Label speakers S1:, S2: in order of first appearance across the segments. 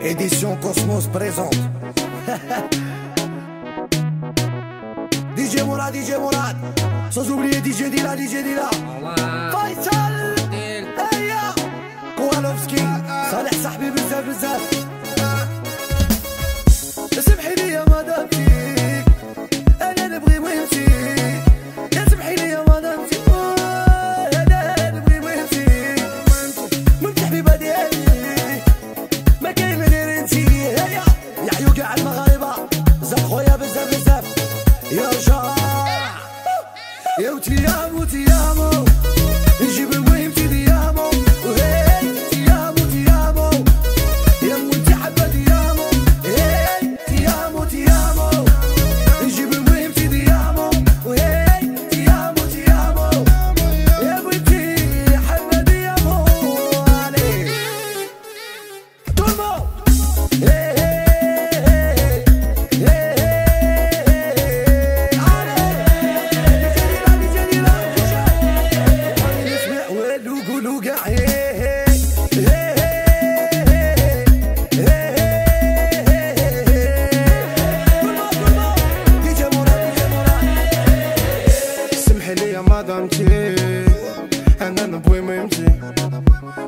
S1: Édition Cosmos présente. DJ Morad, DJ Morad. Sans oublier DJ Dila, DJ Dila. Faisal. Eya. Kowalowski. Saleh زف خويا بزاف بزاف يا رجال يا وتيامو تيامو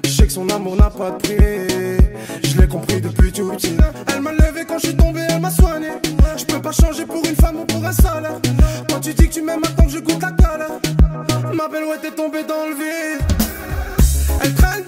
S2: Je sais que son amour n'a pas de prix. Je l'ai compris depuis tout petit. Elle m'a levé quand je suis tombé, elle m'a soigné. Je peux pas changer pour une femme ou pour un salaire. Quand tu dis que tu m'aimes, maintenant que je goûte la galère. Ma belle, ouette est tombée dans le vide. Elle traîne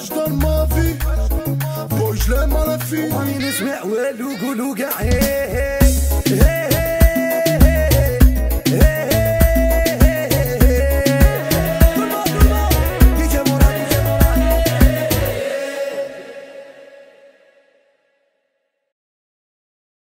S1: اشطر ما في بوجلة لما لا في وين اسمع والو قولوا قاع هي هي هي